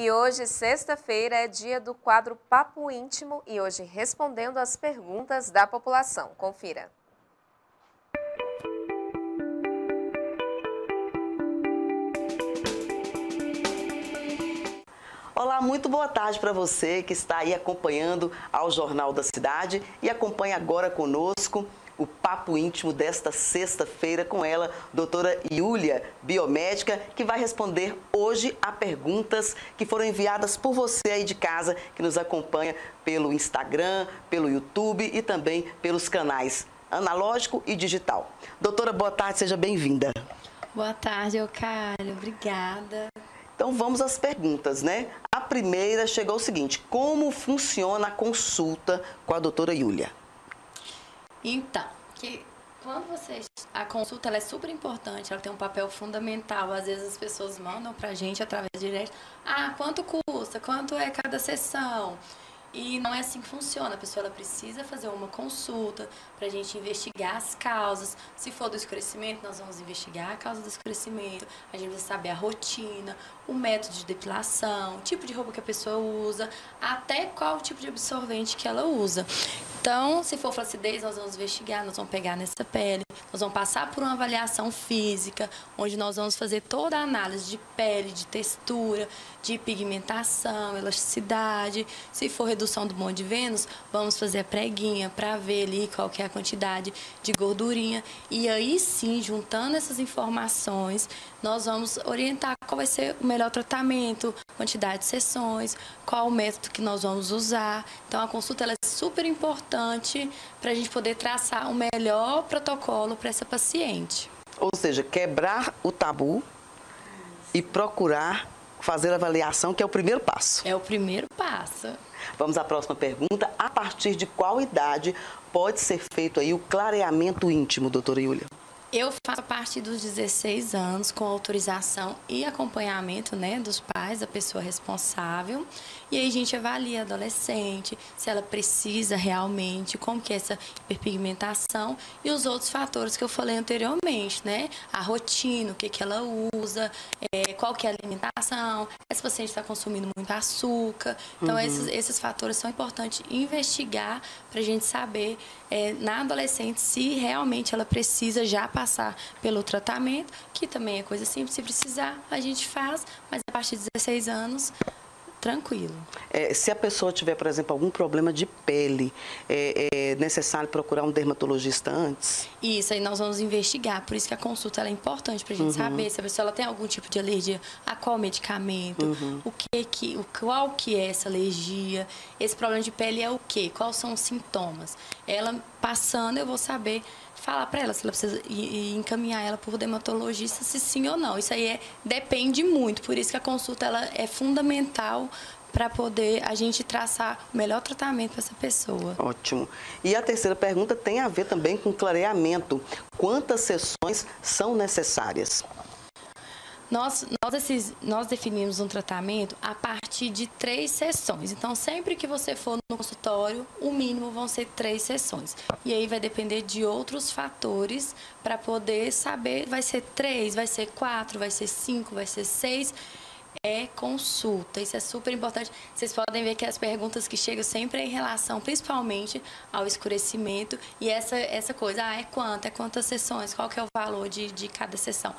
E hoje, sexta-feira, é dia do quadro Papo Íntimo e hoje respondendo as perguntas da população. Confira. Olá, muito boa tarde para você que está aí acompanhando ao Jornal da Cidade e acompanha agora conosco o papo íntimo desta sexta-feira com ela, doutora Yulia, biomédica, que vai responder hoje a perguntas que foram enviadas por você aí de casa, que nos acompanha pelo Instagram, pelo YouTube e também pelos canais analógico e digital. Doutora, boa tarde, seja bem-vinda. Boa tarde, Eucalho. Obrigada. Então vamos às perguntas, né? A primeira chegou o seguinte: como funciona a consulta com a doutora Yulia? Então, que quando você a consulta é super importante, ela tem um papel fundamental. Às vezes as pessoas mandam pra gente através de ah, quanto custa? Quanto é cada sessão? E não é assim que funciona. A pessoa ela precisa fazer uma consulta para a gente investigar as causas. Se for do escurecimento, nós vamos investigar a causa do escurecimento. A gente vai saber a rotina, o método de depilação, o tipo de roupa que a pessoa usa, até qual tipo de absorvente que ela usa. Então, se for flacidez, nós vamos investigar, nós vamos pegar nessa pele, nós vamos passar por uma avaliação física, onde nós vamos fazer toda a análise de pele, de textura, de pigmentação, elasticidade. Se for redução do bom de Vênus, vamos fazer a preguinha para ver ali qual que é a quantidade de gordurinha. E aí sim, juntando essas informações, nós vamos orientar qual vai ser o melhor tratamento, quantidade de sessões, qual o método que nós vamos usar. Então, a consulta é super importante para a gente poder traçar o melhor protocolo para essa paciente. Ou seja, quebrar o tabu e procurar fazer a avaliação, que é o primeiro passo. É o primeiro passo. Vamos à próxima pergunta. A partir de qual idade pode ser feito aí o clareamento íntimo, doutora Yulia? Eu faço parte dos 16 anos com autorização e acompanhamento né, dos pais, da pessoa responsável. E aí a gente avalia a adolescente, se ela precisa realmente, como que é essa hiperpigmentação e os outros fatores que eu falei anteriormente, né? A rotina, o que, que ela usa, é, qual que é a alimentação, esse paciente está consumindo muito açúcar. Então, uhum. esses, esses fatores são importantes investigar para a gente saber é, na adolescente se realmente ela precisa já passar pelo tratamento, que também é coisa simples, se precisar a gente faz, mas a partir de 16 anos tranquilo. É, se a pessoa tiver, por exemplo, algum problema de pele, é, é, necessário procurar um dermatologista antes? Isso, aí nós vamos investigar. Por isso que a consulta é importante para a gente uhum. saber se a pessoa ela tem algum tipo de alergia a qual medicamento, uhum. o que que, o, qual que é essa alergia, esse problema de pele é o que, quais são os sintomas. Ela passando, eu vou saber falar para ela se ela precisa e, encaminhar ela o dermatologista se sim ou não. Isso aí é, depende muito, por isso que a consulta ela é fundamental para poder a gente traçar o melhor tratamento para essa pessoa. Ótimo. E a terceira pergunta tem a ver também com clareamento. Quantas sessões são necessárias? Nós, nós, esses, nós definimos um tratamento a partir de três sessões. Então, sempre que você for no consultório, o mínimo vão ser três sessões. E aí vai depender de outros fatores para poder saber, vai ser três, vai ser quatro, vai ser cinco, vai ser seis é consulta. Isso é super importante. Vocês podem ver que as perguntas que chegam sempre é em relação, principalmente, ao escurecimento e essa, essa coisa, ah, é quanto? É quantas sessões? Qual que é o valor de, de cada sessão?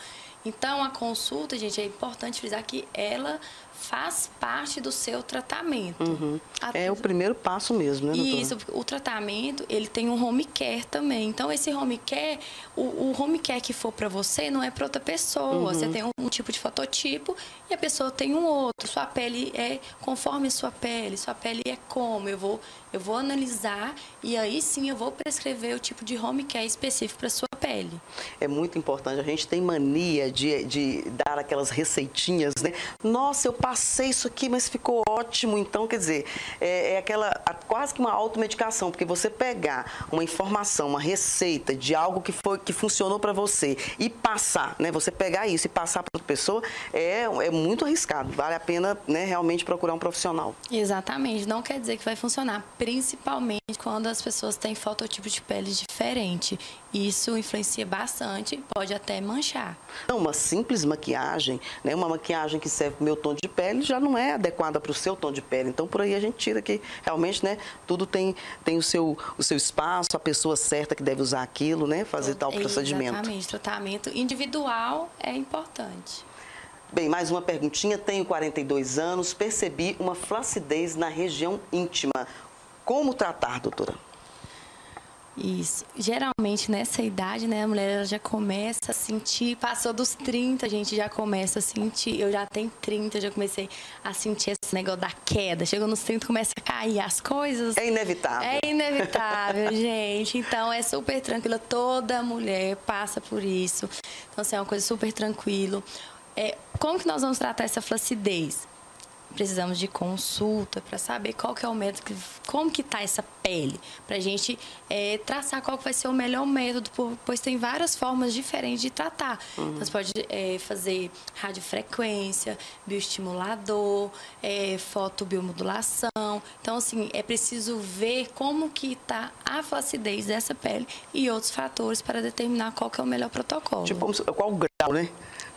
Então, a consulta, gente, é importante frisar que ela faz parte do seu tratamento. Uhum. É o primeiro passo mesmo, né, doutora? Isso, o tratamento, ele tem um home care também. Então, esse home care, o, o home care que for para você não é para outra pessoa. Uhum. Você tem um, um, tipo de fototipo e a pessoa tem um outro. Sua pele é conforme sua pele, sua pele é como. Eu vou, eu vou analisar e aí sim eu vou prescrever o tipo de home care específico para sua pele. É muito importante. A gente tem mania de, de dar aquelas receitinhas, né? Nossa, eu passei isso aqui, mas ficou ótimo. Então, quer dizer, é, é aquela quase que uma automedicação, porque você pegar uma informação, uma receita de algo que foi que funcionou para você e passar, né? Você pegar isso e passar para outra pessoa é, é muito arriscado. Vale a pena, né, realmente procurar um profissional. Exatamente. Não quer dizer que vai funcionar, principalmente quando as pessoas têm fototipo de pele diferente. Isso influencia bastante, pode até manchar. Não, uma simples maquiagem, né? Uma maquiagem que serve para o meu tom de pele pele já não é adequada para o seu tom de pele. Então, por aí a gente tira que realmente, né, tudo tem, tem o, seu, o seu espaço, a pessoa certa que deve usar aquilo, né, fazer tal procedimento. Exatamente, tratamento individual é importante. Bem, mais uma perguntinha. Tenho 42 anos, percebi uma flacidez na região íntima. Como tratar, doutora? Isso. Geralmente nessa idade, né, a mulher já começa a sentir, passou dos 30, a gente já começa a sentir. Eu já tenho 30, já comecei a sentir esse negócio da queda. Chegou nos 30, começa a cair as coisas. É inevitável. É inevitável, gente. Então é super tranquilo. Toda mulher passa por isso. Então, assim, é uma coisa super tranquilo. É, como que nós vamos tratar essa flacidez? Precisamos de consulta para saber qual que é o método, como que está essa pele, para a gente é, traçar qual que vai ser o melhor método, pois tem várias formas diferentes de tratar. Uhum. Então, você pode é, fazer radiofrequência, bioestimulador, é, fotobiomodulação. Então, assim, é preciso ver como que está a flacidez dessa pele e outros fatores para determinar qual que é o melhor protocolo. Tipo, qual o grau, né?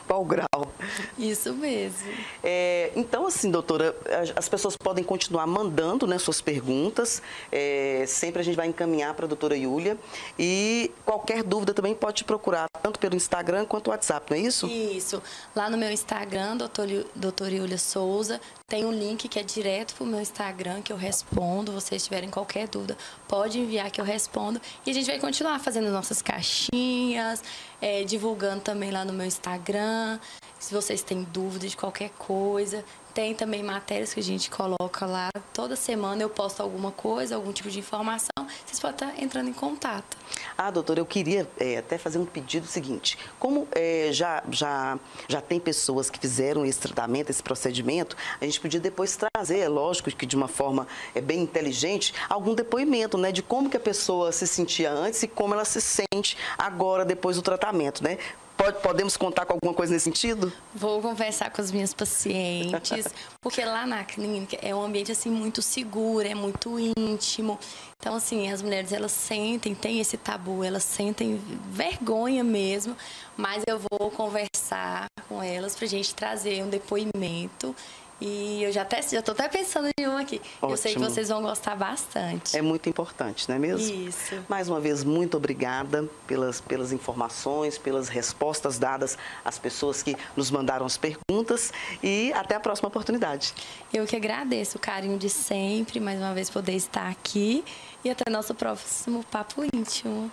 Qual grau. Isso mesmo. É, então, assim, doutora, as pessoas podem continuar mandando né, suas perguntas. É, sempre a gente vai encaminhar para a doutora Yúlia. E qualquer dúvida também pode te procurar, tanto pelo Instagram quanto WhatsApp, não é isso? Isso. Lá no meu Instagram, doutor, doutora Yúlia Souza, tem um link que é direto para o meu Instagram que eu respondo. Vocês tiverem qualquer dúvida, pode enviar que eu respondo. E a gente vai continuar fazendo nossas caixinhas, é, divulgando também lá no meu Instagram. Se vocês têm dúvidas de qualquer coisa, tem também matérias que a gente coloca lá. Toda semana eu posto alguma coisa, algum tipo de informação. Vocês podem estar entrando em contato. Ah, doutora, eu queria é, até fazer um pedido seguinte. Como é, já, já, já tem pessoas que fizeram esse tratamento, esse procedimento, a gente podia depois trazer, é lógico que de uma forma é, bem inteligente, algum depoimento, né? De como que a pessoa se sentia antes e como ela se sente agora, depois do tratamento, né? Pode, podemos contar com alguma coisa nesse sentido? Vou conversar com as minhas pacientes, porque lá na clínica é um ambiente assim muito seguro, é muito íntimo. Então assim, as mulheres elas sentem, tem esse tabu, elas sentem vergonha mesmo, mas eu vou conversar com elas para a gente trazer um depoimento e eu já até já tô até pensando em um aqui. Ótimo. Eu sei que vocês vão gostar bastante. É muito importante, não é mesmo? Isso. Mais uma vez, muito obrigada pelas, pelas informações, pelas respostas dadas às pessoas que nos mandaram as perguntas e até a próxima oportunidade. Eu que agradeço o carinho de sempre, mais uma vez poder estar aqui e até nosso próximo papo íntimo.